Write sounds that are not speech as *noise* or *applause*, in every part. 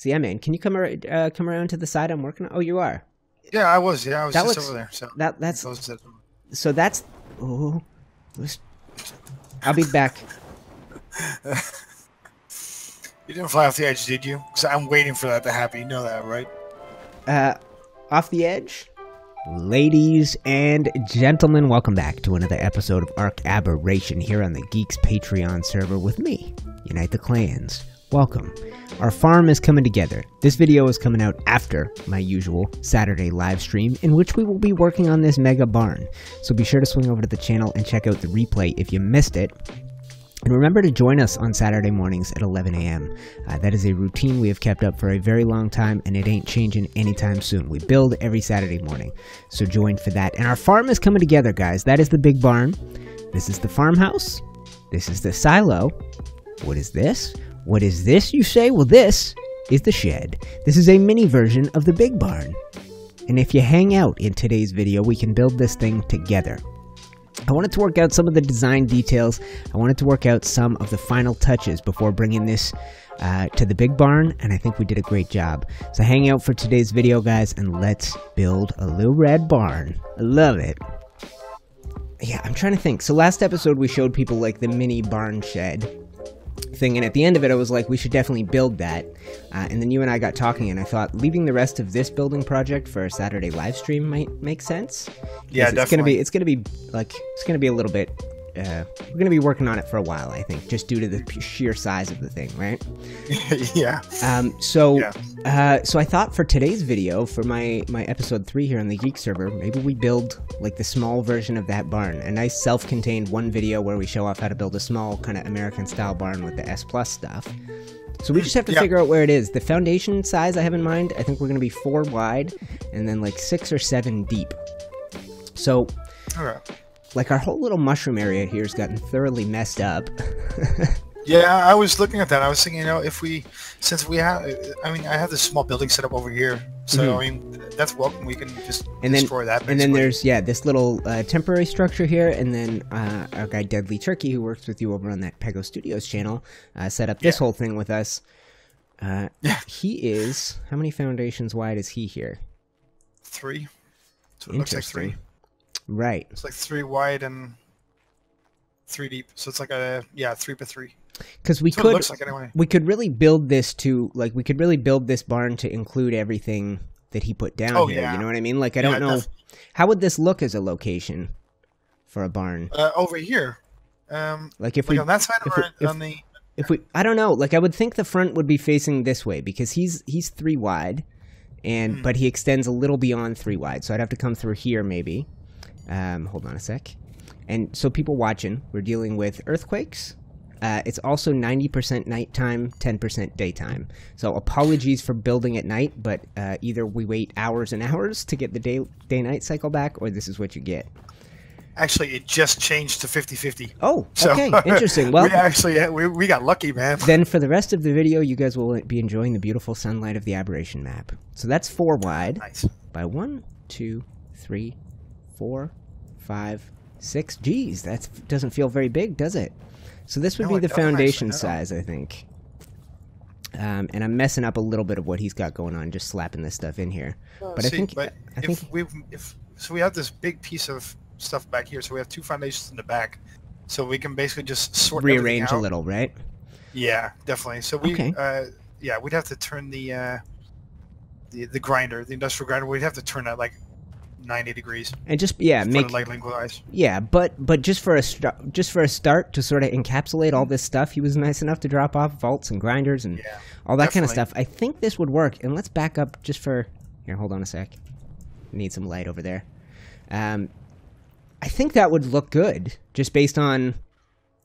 So yeah, man, can you come ar- uh, come around to the side I'm working on? Oh, you are. Yeah, I was. Yeah, I was That just looks- over there. So That that's so that's. Oh, I'll be back. *laughs* you didn't fly off the edge, did you? Because I'm waiting for that to happen. You know that, right? Uh, off the edge. Ladies and gentlemen, welcome back to another episode of Ark Aberration here on the Geeks Patreon server with me, Unite the Clans. Welcome. Our farm is coming together. This video is coming out after my usual Saturday live stream, in which we will be working on this mega barn. So be sure to swing over to the channel and check out the replay if you missed it. And remember to join us on Saturday mornings at 11 a.m. Uh, that is a routine we have kept up for a very long time, and it ain't changing anytime soon. We build every Saturday morning, so join for that. And our farm is coming together, guys. That is the big barn. This is the farmhouse. This is the silo. What is this? What is this, you say? Well, this is the shed. This is a mini version of the big barn. And if you hang out in today's video, we can build this thing together. I wanted to work out some of the design details. I wanted to work out some of the final touches before bringing this uh, to the big barn, and I think we did a great job. So hang out for today's video, guys, and let's build a little red barn. I love it. Yeah, I'm trying to think. So last episode we showed people like the mini barn shed thing, and at the end of it I was like, we should definitely build that. Uh, and then you and I got talking, and I thought leaving the rest of this building project for a Saturday live stream might make sense. Yeah, Because it's gonna be definitely. it's gonna be like it's gonna be a little bit uh, we're gonna be working on it for a while i think just due to the sheer size of the thing right *laughs* yeah. um, so Yeah. uh, so i thought for today's video for my my episode three here on the geek server maybe we build like the small version of that barn a nice self-contained one video where we show off how to build a small kind of american style barn with the s plus stuff so we just have to Yeah. figure out where it is the foundation size i have in mind i think we're going to be four wide and then like six or seven deep so All right. Like our whole little mushroom area here has gotten thoroughly messed up. *laughs* Yeah, I was looking at that. I was thinking, you know, if we, since we have, I mean, I have this small building set up over here, so I mean, that's welcome. We can just. And then- destroy that. and then there's yeah this little uh, temporary structure here, and then uh, our guy Deadly Turkey, who works with you over on that Pego Studios channel, uh, set up this Yeah. whole thing with us. Uh, Yeah. He is how many foundations wide is he here? three. So it looks like three. Right. It's like three wide and three deep. So it's like a yeah, three by three. Because we it could like anyway. we could really build this to like we could really build this barn to include everything that he put down Oh, here. yeah. You know what I mean? Like I Yeah, don't know def- how would this look as a location for a barn. Uh, over here, um, Like if like we on that side if or we- if- on the. if we I don't know, like I would think the front would be facing this way because he's he's three wide, and Hmm. but he extends a little beyond three wide, so I'd have to come through here maybe. Um, hold on a sec. And so people watching, we're dealing with earthquakes. Uh, it's also 90% nighttime, 10% daytime. So apologies for building at night, but uh, either we wait hours and hours to get the day day night cycle back, or this is what you get. Actually, it just changed to 50-50. Oh, So, okay, *laughs* interesting. Well, we actually we, we got lucky, man. then for the rest of the video, you guys will be enjoying the beautiful sunlight of the aberration map. So that's four wide Nice. by one, two, three, four, five, six. Geez, that doesn't feel very big, does it? So this would No, be the foundation size, I think. Um, and I'm messing up a little bit of what he's got going on, just slapping this stuff in here. But I think but I if think we if so, we have this big piece of stuff back here. So we have two foundations in the back, so we can basically just sort everything rearrange a little, right? Yeah, definitely. So we, Okay. uh, yeah, we'd have to turn the uh, the the grinder, the industrial grinder. We'd have to turn that like ninety degrees. And just yeah, for make light. Yeah, but but just for a st- just for a start to sort of encapsulate all this stuff, he was nice enough to drop off vaults and grinders and Yeah, all that kind of stuff. I think this would work. And let's back up just for here. Hold on a sec. Need some light over there. Um, I think that would look good just based on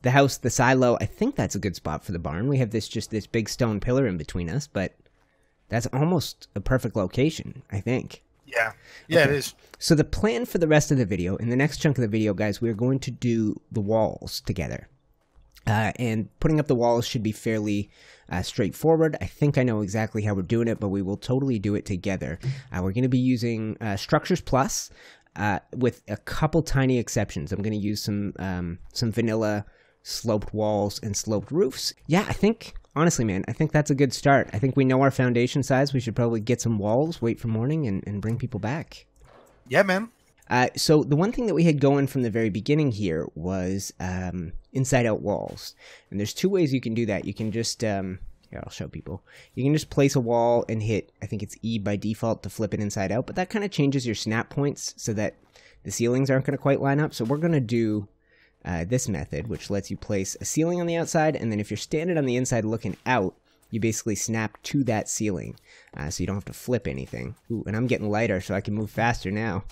the house, the silo. I think that's a good spot for the barn. We have this just this big stone pillar in between us, but that's almost a perfect location. I think. Yeah, yeah, Okay. it is. So the plan for the rest of the video, in the next chunk of the video, guys, we're going to do the walls together. Uh, and putting up the walls should be fairly uh, straightforward. I think I know exactly how we're doing it, but we will totally do it together. Uh, we're going to be using uh, Structures Plus uh, with a couple tiny exceptions. I'm going to use some um, some vanilla sloped walls and sloped roofs. Yeah, I think honestly, man, I think that's a good start. I think we know our foundation size. We should probably get some walls, wait for morning, and, and bring people back. Yeah, man. Uh, so the one thing that we had going from the very beginning here was um, inside out walls, and there's two ways you can do that. You can just um, here I'll show people. You can just place a wall and hit I think it's E by default to flip it inside out, but that kind of changes your snap points so that the ceilings aren't going to quite line up. So we're going to do uh, this method, which lets you place a ceiling on the outside, and then if you're standing on the inside looking out, you basically snap to that ceiling, uh, so you don't have to flip anything. Ooh, and I'm getting lighter, so I can move faster now.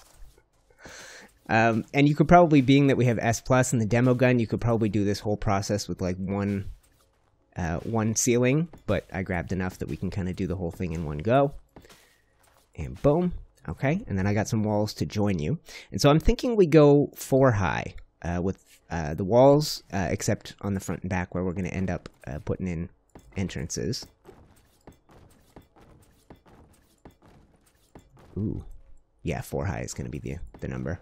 Um, and you could probably, being that we have S plus in the demo gun, you could probably do this whole process with like one, uh, one ceiling. But I grabbed enough that we can kind of do the whole thing in one go. And boom, okay. And then I got some walls to join you. And so I'm thinking we go four high uh, with uh, the walls, uh, except on the front and back where we're going to end up uh, putting in entrances. Ooh, yeah, four high is going to be the the number.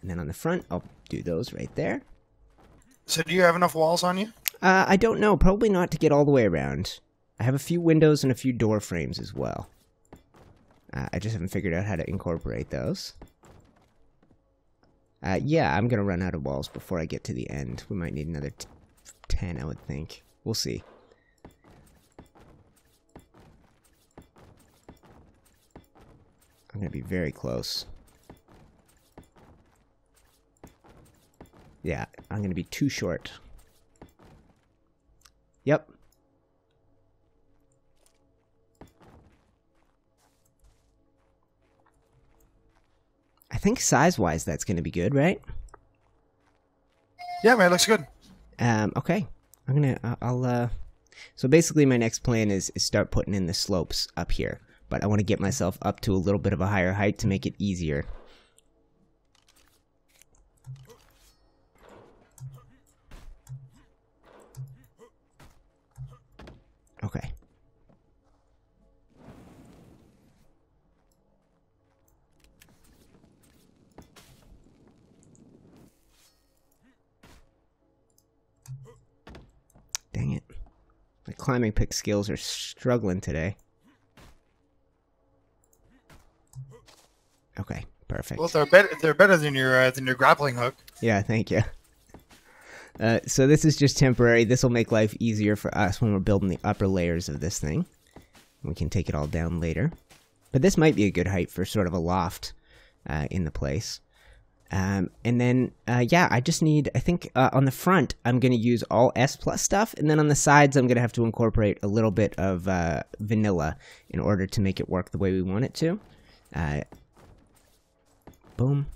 And then on the front, I'll do those right there. So do you have enough walls on you? Uh, I don't know. Probably not to get all the way around. I have a few windows and a few door frames as well. Uh, I just haven't figured out how to incorporate those. Uh, yeah, I'm gonna run out of walls before I get to the end. We might need another 10, I would think. We'll see. I'm gonna be very close. Yeah, I'm going to be too short. Yep. I think size-wise that's going to be good, right? Yeah, man, looks good. Um, okay. I'm going to, I'll, uh, so basically my next plan is, is start putting in the slopes up here. But I want to get myself up to a little bit of a higher height to make it easier. Climbing pick skills are struggling today. Okay, perfect. Well, they're better. They're better than your uh, than your grappling hook. Yeah, thank you. Uh, so this is just temporary. This will make life easier for us when we're building the upper layers of this thing. We can take it all down later. But this might be a good height for sort of a loft uh, in the place. Um, and then, uh, yeah, I just need, I think uh, on the front, I'm going to use all S plus stuff. And then on the sides, I'm going to have to incorporate a little bit of uh, vanilla in order to make it work the way we want it to. Uh, boom,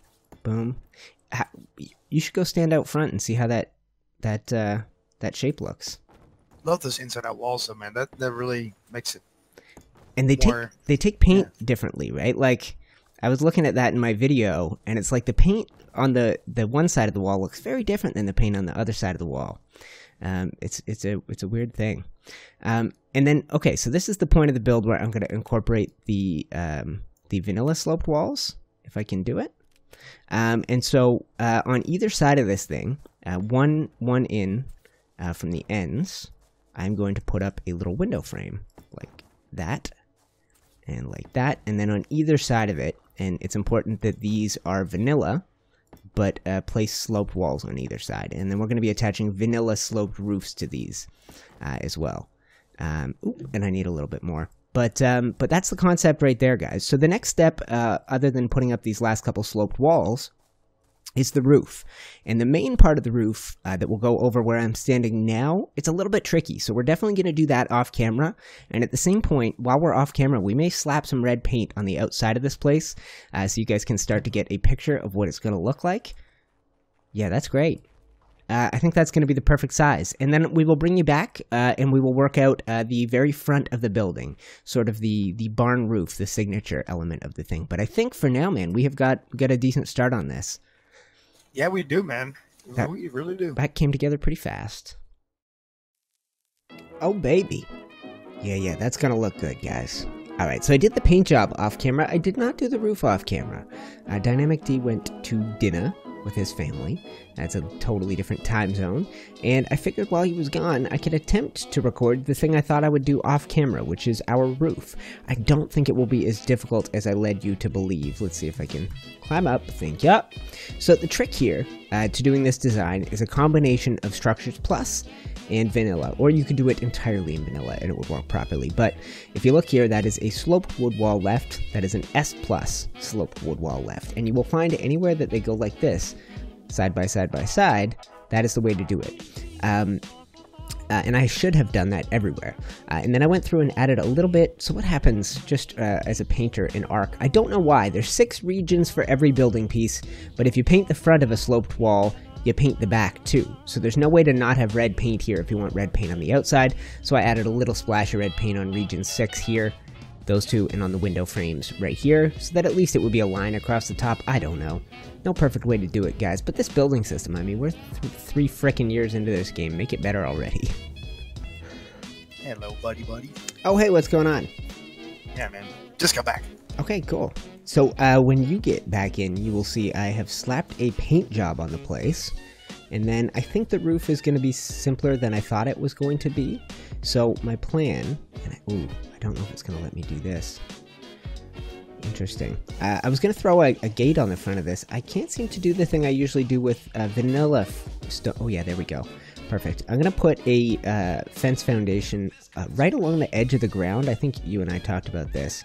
boom. You should go stand out front and see how that that uh, that shape looks. Love those inside out walls, though, man. That that really makes it. And they more, take they take paint yeah. differently, right? Like I was looking at that in my video, and it's like the paint on the the one side of the wall looks very different than the paint on the other side of the wall. Um, it's it's a it's a weird thing. Um, and then okay, so this is the point of the build where I'm going to incorporate the um, the vanilla sloped walls if I can do it. Um, and so uh, on either side of this thing, uh, one one in uh, from the ends, I'm going to put up a little window frame like that and like that. And then on either side of it, and it's important that these are vanilla, but uh, place sloped walls on either side. And then we're going to be attaching vanilla sloped roofs to these uh, as well. Um, ooh, and I need a little bit more. But um, but that's the concept right there, guys. So the next step, uh, other than putting up these last couple sloped walls, is the roof. And the main part of the roof uh, that will go over where I'm standing now, it's a little bit tricky. So we're definitely going to do that off camera. And at the same point, while we're off camera, we may slap some red paint on the outside of this place uh, so you guys can start to get a picture of what it's going to look like. Yeah, that's great. Uh, I think that's going to be the perfect size. And then we will bring you back uh, and we will work out uh, the very front of the building, sort of the, the barn roof, the signature element of the thing. But I think for now, man, we have got, got a decent start on this. Yeah, we do, man. That, we really do. That came together pretty fast. Oh, baby. Yeah, yeah, that's gonna look good, guys. Alright, so I did the paint job off camera. I did not do the roof off camera. Uh, DinamicD went to dinner with his family. That's a totally different time zone. And I figured while he was gone, I could attempt to record the thing I thought I would do off camera, which is our roof. I don't think it will be as difficult as I led you to believe. Let's see if I can climb up. Thank you. So the trick here uh, to doing this design is a combination of Structures Plus and vanilla, or you could do it entirely in vanilla and it would work properly. But if you look here, that is a sloped wood wall left, that is an S plus sloped wood wall left, and you will find anywhere that they go like this, side by side by side, that is the way to do it. Um, uh, and I should have done that everywhere. Uh, and then I went through and added a little bit. So what happens just uh, as a painter in Ark? I don't know why. There's six regions for every building piece, but if you paint the front of a sloped wall, you paint the back too. So there's no way to not have red paint here if you want red paint on the outside. So I added a little splash of red paint on region 6 here, those two, and on the window frames right here, so that at least it would be a line across the top. I don't know. No perfect way to do it, guys, but this building system, I mean, we're th three frickin' years into this game. Make it better already. Hello, buddy, buddy. Oh, hey, what's going on? Yeah, man. Just got back. Okay, cool. So uh, when you get back in, you will see I have slapped a paint job on the place. And then I think the roof is going to be simpler than I thought it was going to be. So my plan, and I, ooh, I don't know if it's going to let me do this. Interesting. Uh, I was going to throw a, a, gate on the front of this. I can't seem to do the thing I usually do with uh, vanilla Oh yeah, there we go. Perfect. I'm going to put a uh, fence foundation uh, right along the edge of the ground. I think you and I talked about this.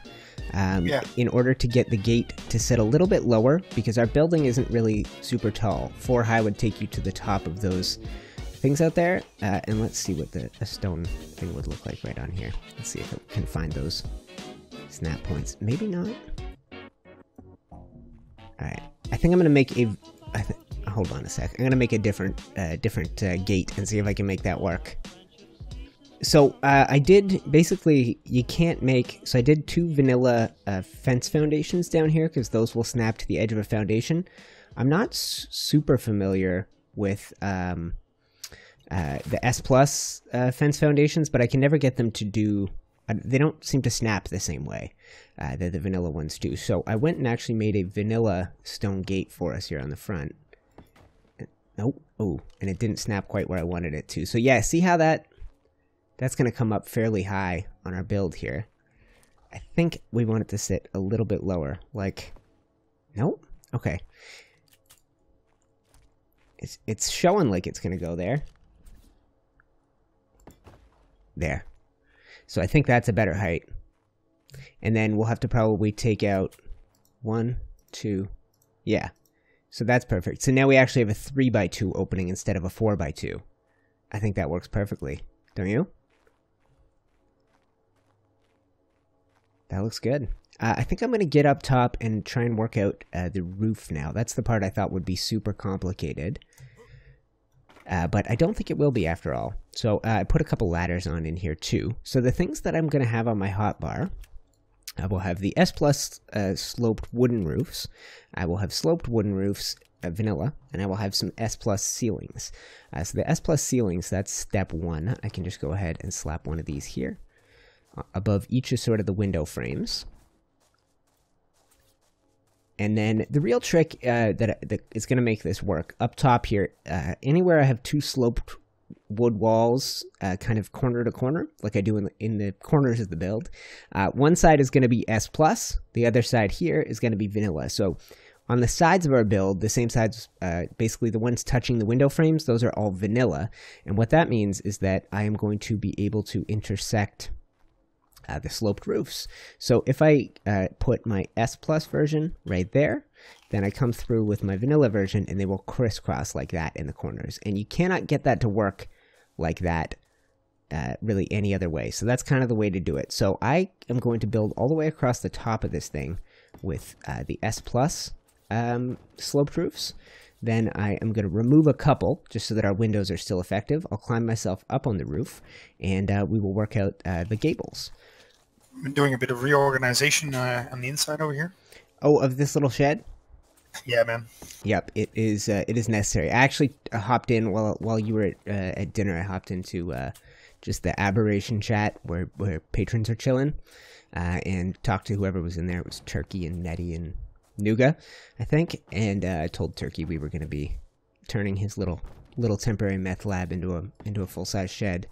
Um, yeah. In order to get the gate to sit a little bit lower, because our building isn't really super tall. Four high would take you to the top of those things out there. Uh, and let's see what the a stone thing would look like right on here. Let's see if it can find those snap points. Maybe not. Alright. I think I'm going to make a... hold on a sec. I'm to make a different, uh, different uh, gate and see if I can make that work so uh, I did basically you can't make so I did two vanilla uh, fence foundations down here because those will snap to the edge of a foundation. I'm not super familiar with um, uh, the S plus uh, fence foundations, but I can never get them to do. They don't seem to snap the same way uh, that the vanilla ones do. So I went and actually made a vanilla stone gate for us here on the front. Nope. Oh, and it didn't snap quite where I wanted it to. So yeah, see how that that's going to come up fairly high on our build here. I think we want it to sit a little bit lower. Like, nope. Okay. It's, it's showing like it's going to go there. There. So I think that's a better height. And then we'll have to probably take out one, two, yeah. So that's perfect. So now we actually have a 3 by 2 opening instead of a 4 by 2 I think that works perfectly. Don't you? That looks good. Uh, I think I'm going to get up top and try and work out uh, the roof now. That's the part I thought would be super complicated. Uh, but I don't think it will be after all. So uh, I put a couple ladders on in here too. So the things that I'm going to have on my hotbar, I will have the S plus uh, sloped wooden roofs. I will have sloped wooden roofs, uh, vanilla, and I will have some S plus ceilings. so the S plus ceilings, that's step one. I can just go ahead and slap one of these here above each of sort of the window frames. And then the real trick uh, that, that is going to make this work, up top here, uh, anywhere I have two sloped wood walls, uh, kind of corner to corner, like I do in the, in the corners of the build, uh, one side is going to be S+, plus, the other side here is going to be vanilla. So on the sides of our build, the same sides, uh, basically the ones touching the window frames, those are all vanilla. And what that means is that I am going to be able to intersect uh, the sloped roofs. So if I uh, put my S plus version right there, then I come through with my vanilla version and they will crisscross like that in the corners. And you cannot get that to work like that uh, really any other way. So that's kind of the way to do it. So I am going to build all the way across the top of this thing with uh, the S plus um, sloped roofs. Then I am going to remove a couple just so that our windows are still effective. I'll climb myself up on the roof and uh, we will work out uh, the gables been doing a bit of reorganization uh, on the inside over here. Oh, of this little shed. Yeah, man. Yep, it is. Uh, it is necessary. I actually uh, hopped in while while you were at, uh, at dinner. I hopped into uh, just the aberration chat where where patrons are chilling, uh, and talked to whoever was in there. It was Turkey and Nettie and Nuga, I think, and uh, I told Turkey we were going to be turning his little little temporary meth lab into a into a full size shed.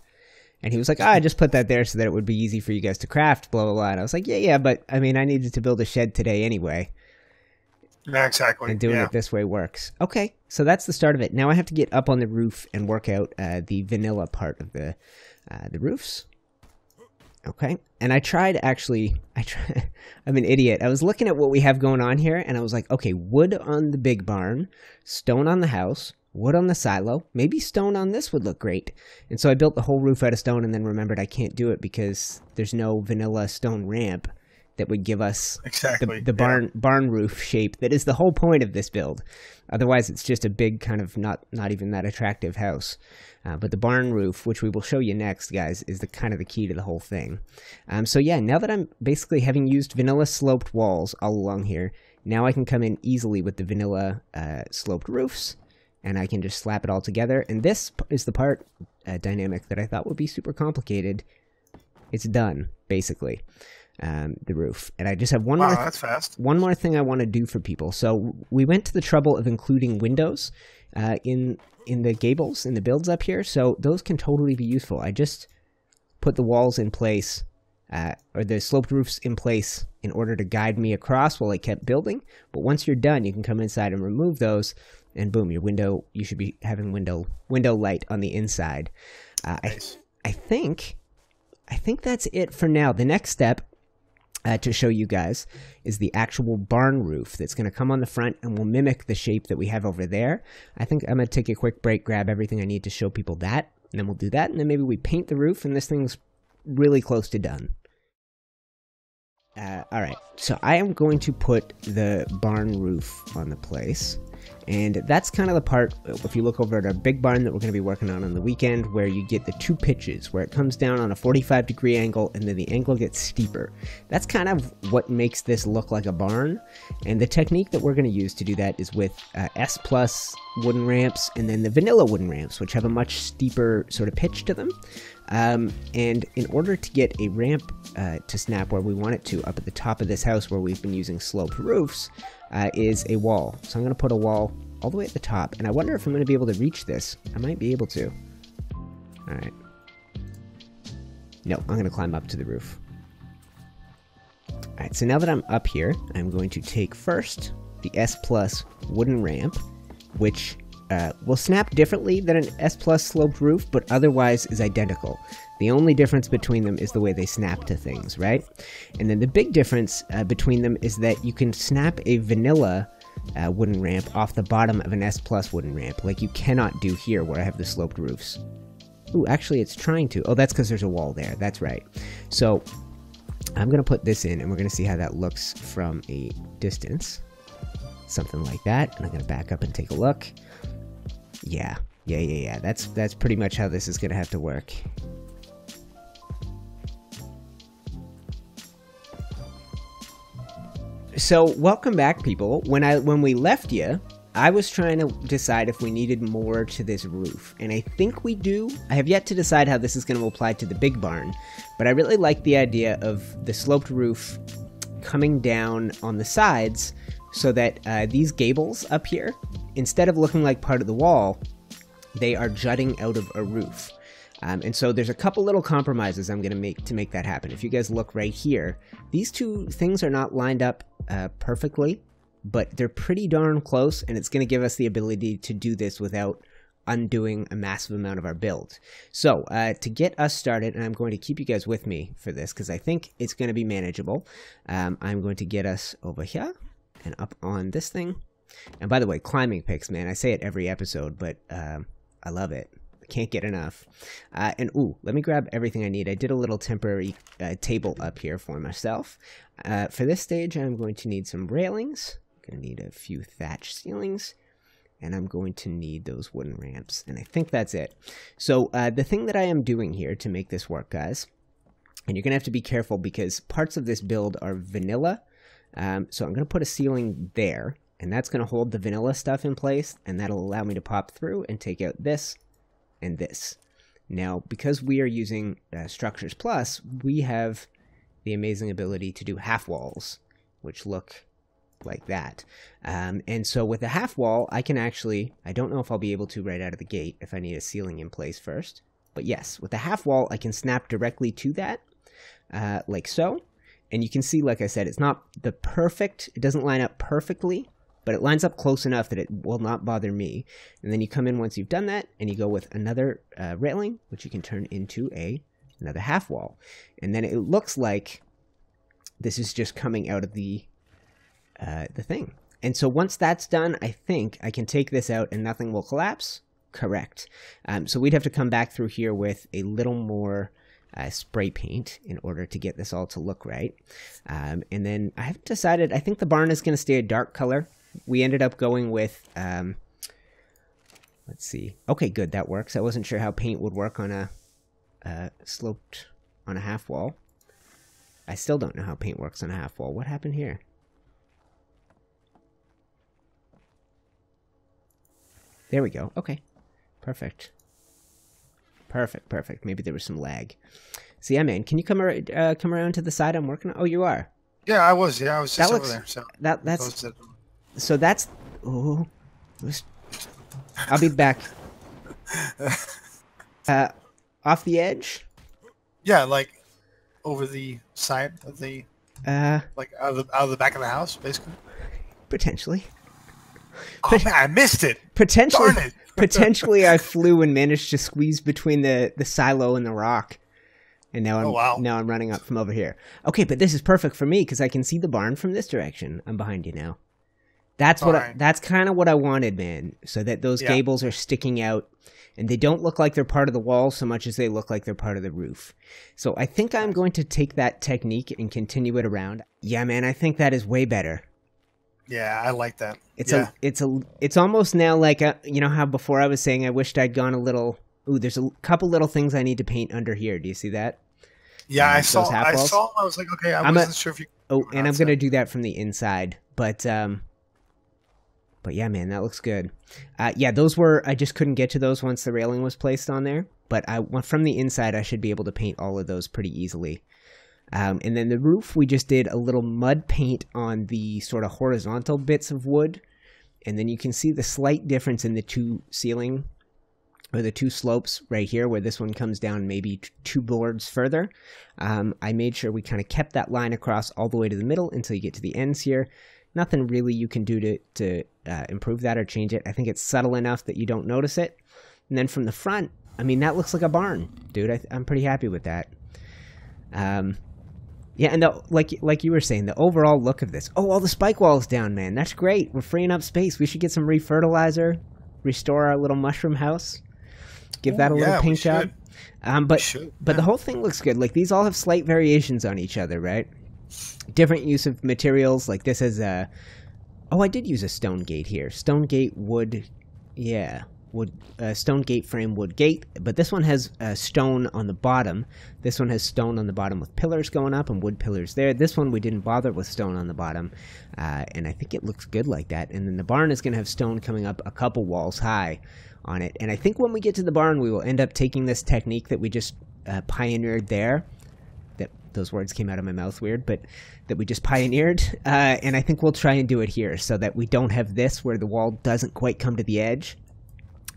And he was like, oh, I just put that there so that it would be easy for you guys to craft, blah, blah, blah. And I was like, yeah, yeah, but I mean, I needed to build a shed today anyway. Yeah, exactly. And doing yeah. it this way works. Okay, so that's the start of it. Now I have to get up on the roof and work out uh, the vanilla part of the uh, the roofs. Okay, and I tried actually. I try. *laughs* I'm an idiot. I was looking at what we have going on here, and I was like, okay, wood on the big barn, stone on the house, wood on the silo, maybe stone on this would look great. And so I built the whole roof out of stone, and then remembered I can't do it because there's no vanilla stone ramp that would give us exactly the, the barn yeah. barn roof shape that is the whole point of this build. Otherwise, it's just a big kind of not not even that attractive house. Uh, but the barn roof, which we will show you next, guys, is the kind of the key to the whole thing. Um, so yeah, now that I'm basically having used vanilla sloped walls all along here, now I can come in easily with the vanilla uh, sloped roofs, and I can just slap it all together. And this is the part uh, dynamic that I thought would be super complicated. It's done, basically um, the roof. And I just have one wow, more. Th- that's fast. One more thing I want to do for people. So we went to the trouble of including windows uh, in in the gables in the builds up here. So those can totally be useful. I just put the walls in place uh, or the sloped roofs in place in order to guide me across while I kept building. But once you're done, you can come inside and remove those, and boom, your window. You should be having window window light on the inside. Uh, nice. I I think I think that's it for now. The next step uh, to show you guys is the actual barn roof that's going to come on the front and will mimic the shape that we have over there. I think I'm going to take a quick break, grab everything I need to show people that, and then we'll do that, and then maybe we paint the roof, and this thing's really close to done. Uh, all right, so I am going to put the barn roof on the place. And that's kind of the part, if you look over at our big barn that we're going to be working on on the weekend, where you get the two pitches, where it comes down on a 45 degree angle and then the angle gets steeper. That's kind of what makes this look like a barn. And the technique that we're going to use to do that is with uh, S plus wooden ramps and then the vanilla wooden ramps, which have a much steeper sort of pitch to them. Um, and in order to get a ramp uh, to snap where we want it to, up at the top of this house where we've been using sloped roofs, uh, is a wall. So I'm going to put a wall all the way at the top. And I wonder if I'm going to be able to reach this. I might be able to. Alright. No, I'm going to climb up to the roof. Alright, so now that I'm up here, I'm going to take first the S Plus wooden ramp, which uh, will snap differently than an S Plus sloped roof, but otherwise is identical. The only difference between them is the way they snap to things, right? And then the big difference uh, between them is that you can snap a vanilla uh, wooden ramp off the bottom of an S Plus wooden ramp, like you cannot do here where I have the sloped roofs. Ooh, actually, it's trying to. Oh, that's because there's a wall there. That's right. So I'm going to put this in, and we're going to see how that looks from a distance. Something like that. And I'm going to back up and take a look. Yeah, yeah, yeah, yeah. That's that's pretty much how this is going to have to work. So, welcome back, people. When I when we left you, I was trying to decide if we needed more to this roof, and I think we do. I have yet to decide how this is going to apply to the big barn, but I really like the idea of the sloped roof coming down on the sides so that uh, these gables up here, instead of looking like part of the wall, they are jutting out of a roof. Um, and so there's a couple little compromises I'm going to make to make that happen. If you guys look right here, these two things are not lined up uh, perfectly, but they're pretty darn close, and it's going to give us the ability to do this without undoing a massive amount of our build. So uh, to get us started, and I'm going to keep you guys with me for this because I think it's going to be manageable, um, I'm going to get us over here and up on this thing. And by the way, climbing picks, man, I say it every episode, but um, I love it can't get enough. Uh, and ooh, let me grab everything I need. I did a little temporary uh, table up here for myself. Uh, for this stage, I'm going to need some railings. I'm going to need a few thatch ceilings. And I'm going to need those wooden ramps. And I think that's it. So uh, the thing that I am doing here to make this work, guys, and you're going to have to be careful because parts of this build are vanilla. Um, so I'm going to put a ceiling there and that's going to hold the vanilla stuff in place and that'll allow me to pop through and take out this and this. Now, because we are using uh, Structures Plus, we have the amazing ability to do half walls, which look like that. Um, and so with a half wall, I can actually, I don't know if I'll be able to right out of the gate if I need a ceiling in place first. But yes, with a half wall, I can snap directly to that, uh, like so. And you can see, like I said, it's not the perfect, it doesn't line up perfectly, but it lines up close enough that it will not bother me. And then you come in once you've done that, and you go with another uh, railing, which you can turn into a another half wall. And then it looks like this is just coming out of the uh, the thing. And so once that's done, I think I can take this out and nothing will collapse. Correct. Um, so we'd have to come back through here with a little more uh, spray paint in order to get this all to look right. Um, and then I haven't decided, I think the barn is going to stay a dark color. We ended up going with, um, let's see. Okay, good, that works. I wasn't sure how paint would work on a uh, sloped, on a half wall. I still don't know how paint works on a half wall. What happened here? There we go. Okay. Perfect. Perfect, perfect. Maybe there was some lag. So yeah, man, can you come ar- uh, come around to the side I'm working on? Oh, you are. Yeah, I was. Yeah, I was just That over looks- there. So That that's so that's. Oh, I'll be back. *laughs* Uh, off the edge. yeah, like over the side of the Uh, like out of the out of the back of the house, basically. potentially. Oh man, I missed it. Potentially. It. *laughs* potentially, I flew and managed to squeeze between the the silo and the rock. And now I'm Oh, wow. now I'm running up from over here. Okay, but this is perfect for me because I can see the barn from this direction. I'm behind you now. That's what I, that's kind of what I wanted, man. So that those Yeah. gables are sticking out, and they don't look like they're part of the wall so much as they look like they're part of the roof. So I think I'm going to take that technique and continue it around. Yeah, man, I think that is way better. Yeah, I like that. It's yeah. a it's a it's almost now like a you know how before I was saying I wished I'd gone a little. Ooh, there's a couple little things I need to paint under here. Do you see that? yeah, uh, I saw. I saw. I was like, okay, I I'm wasn't sure if you. Oh, and I'm gonna do that from the inside, but um, but yeah, man, that looks good. Uh, yeah, those were I just couldn't get to those once the railing was placed on there, but I from the inside I should be able to paint all of those pretty easily. Um, and then the roof, we just did a little mud paint on the sort of horizontal bits of wood, and then you can see the slight difference in the two ceiling or the two slopes right here, where this one comes down maybe two boards further. Um, I made sure we kind of kept that line across all the way to the middle until you get to the ends here. Nothing really you can do to to uh, improve that or change it. I think it's subtle enough that you don't notice it. And then from the front, I mean, that looks like a barn, dude. I, I'm pretty happy with that. Um, yeah, and the, like like you were saying, the overall look of this. Oh, all the spike walls down, man. That's great. We're freeing up space. We should get some refertilizer, restore our little mushroom house, give that a little yeah, we paint job. Um, but should, but the whole thing looks good. Like these all have slight variations on each other, right? Different use of materials. Like this is a. Oh, I did use a stone gate here. Stone gate wood. Yeah, wood. Uh, stone gate frame wood gate. But this one has uh, stone on the bottom. This one has stone on the bottom with pillars going up and wood pillars there. This one we didn't bother with stone on the bottom, uh, and I think it looks good like that. And then the barn is going to have stone coming up a couple walls high on it. And I think when we get to the barn, we will end up taking this technique that we just uh, pioneered there. Those words came out of my mouth weird, but that we just pioneered. Uh, and I think we'll try and do it here so that we don't have this where the wall doesn't quite come to the edge.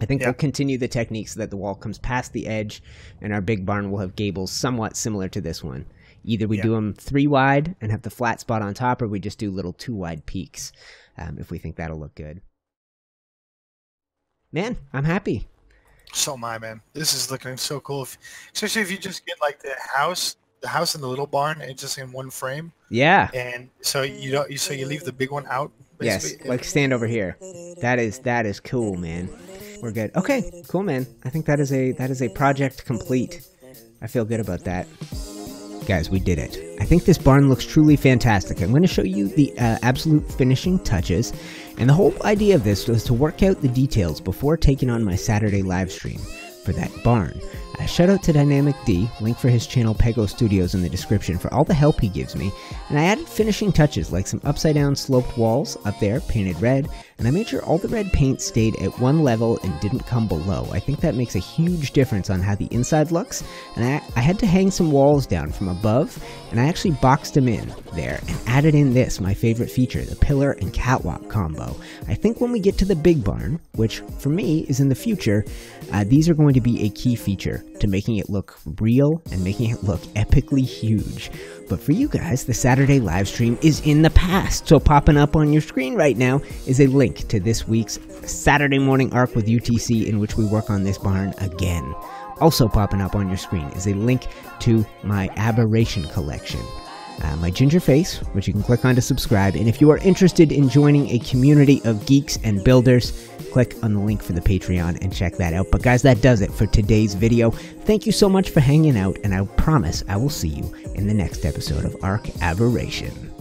I think Yeah. we'll continue the technique so that the wall comes past the edge, and our big barn will have gables somewhat similar to this one. Either we Yeah. do them three wide and have the flat spot on top, or we just do little two wide peaks um, if we think that'll look good. Man, I'm happy. So my man, this is looking so cool. If, especially if you just get like the house, the house and the little barn, and just in one frame, Yeah. and so you don't, you so you leave the big one out. Yes, like stand over here. That is that is cool, man. We're good. Okay, cool, man. I think that is a that is a project complete. I feel good about that. Guys, we did it. I think this barn looks truly fantastic. I'm going to show you the uh, absolute finishing touches. And the whole idea of this was to work out the details before taking on my Saturday live stream for that barn. Uh, shout out to DinamicD, link for his channel Pego Studios in the description for all the help he gives me. And I added finishing touches like some upside down sloped walls up there, painted red, and I made sure all the red paint stayed at one level and didn't come below. I think that makes a huge difference on how the inside looks, and I, I had to hang some walls down from above, and I actually boxed them in there and added in this, my favorite feature, the pillar and catwalk combo. I think when we get to the big barn, which for me is in the future, uh, these are going to be a key feature to making it look real and making it look epically huge. But for you guys, the Saturday live stream is in the past. So popping up on your screen right now is a link to this week's Saturday morning Ark with UTC in which we work on this barn again. Also popping up on your screen is a link to my Aberration collection. Uh, my ginger face, which you can click on to subscribe. And if you are interested in joining a community of geeks and builders, click on the link for the Patreon and check that out. But guys, that does it for today's video. Thank you so much for hanging out, and I promise I will see you in the next episode of Ark Aberration.